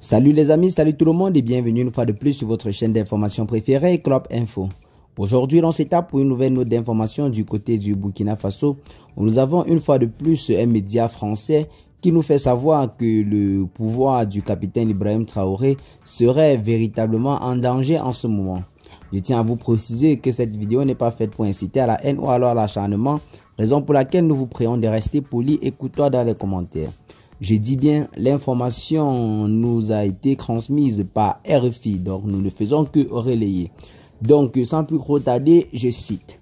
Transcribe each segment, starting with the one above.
Salut les amis, salut tout le monde et bienvenue une fois de plus sur votre chaîne d'information préférée, Club Info. Aujourd'hui, on s'étape pour une nouvelle note d'information du côté du Burkina Faso. Où nous avons une fois de plus un média français qui nous fait savoir que le pouvoir du capitaine Ibrahim Traoré serait véritablement en danger en ce moment. Je tiens à vous préciser que cette vidéo n'est pas faite pour inciter à la haine ou alors à l'acharnement, raison pour laquelle nous vous prions de rester poli et courtois dans les commentaires. Je dis bien, l'information nous a été transmise par RFI, donc nous ne faisons que relayer. Donc, sans plus trop tarder, je cite.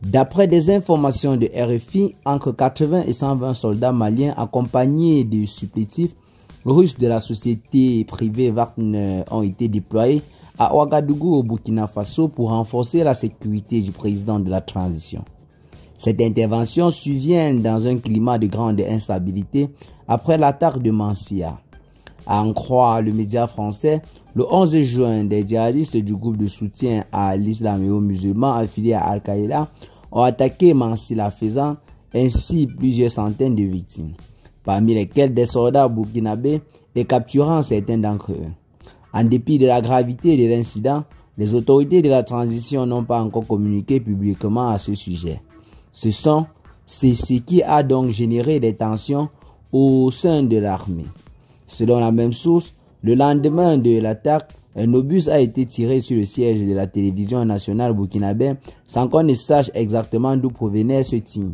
D'après des informations de RFI, entre 80 et 120 soldats maliens accompagnés de supplétifs russes de la société privée Wagner ont été déployés à Ouagadougou au Burkina Faso pour renforcer la sécurité du président de la transition. Cette intervention survient dans un climat de grande instabilité après l'attaque de Mancia. À en croire le média français, le 11 juin, des djihadistes du groupe de soutien à l'islam et aux musulmans affiliés à Al-Qaïda ont attaqué Mansilla faisant ainsi plusieurs centaines de victimes, parmi lesquelles des soldats burkinabés et capturant certains d'entre eux. En dépit de la gravité de l'incident, les autorités de la transition n'ont pas encore communiqué publiquement à ce sujet. Ce sont c'est ce qui a donc généré des tensions au sein de l'armée. Selon la même source, le lendemain de l'attaque, un obus a été tiré sur le siège de la télévision nationale burkinabé sans qu'on ne sache exactement d'où provenait ce tir.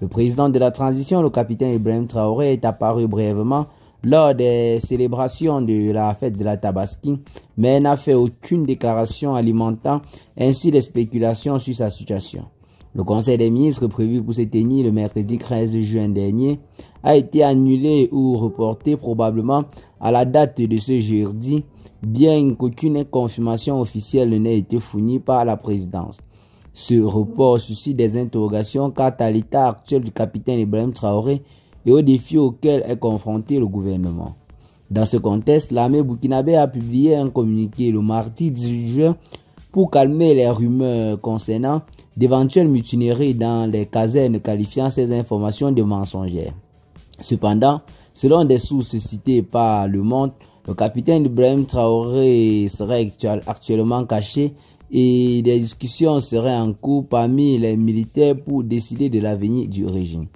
Le président de la transition, le capitaine Ibrahim Traoré, est apparu brièvement lors des célébrations de la fête de la Tabaski, mais n'a fait aucune déclaration alimentant ainsi les spéculations sur sa situation. Le conseil des ministres prévu pour se tenir le mercredi 13 juin dernier a été annulé ou reporté probablement à la date de ce jeudi, bien qu'aucune confirmation officielle n'ait été fournie par la présidence. Ce report suscite des interrogations quant à l'état actuel du capitaine Ibrahim Traoré et aux défis auxquels est confronté le gouvernement. Dans ce contexte, l'armée burkinabé a publié un communiqué le mardi 18 juin pour calmer les rumeurs concernant d'éventuelles mutineries dans les casernes qualifiant ces informations de mensongères. Cependant, selon des sources citées par Le Monde, le capitaine Ibrahim Traoré serait actuellement caché et des discussions seraient en cours parmi les militaires pour décider de l'avenir du régime.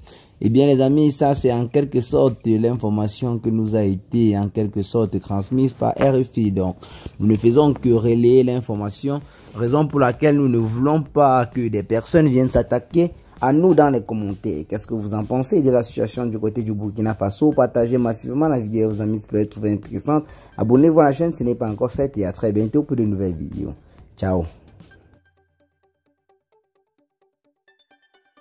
Eh bien les amis, ça c'est en quelque sorte l'information que nous a été en quelque sorte transmise par RFI. Donc nous ne faisons que relayer l'information, raison pour laquelle nous ne voulons pas que des personnes viennent s'attaquer à nous dans les commentaires. Qu'est-ce que vous en pensez de la situation du côté du Burkina Faso? Partagez massivement la vidéo, vos amis si vous la trouvez intéressante. Abonnez-vous à la chaîne si ce n'est pas encore fait et à très bientôt pour de nouvelles vidéos. Ciao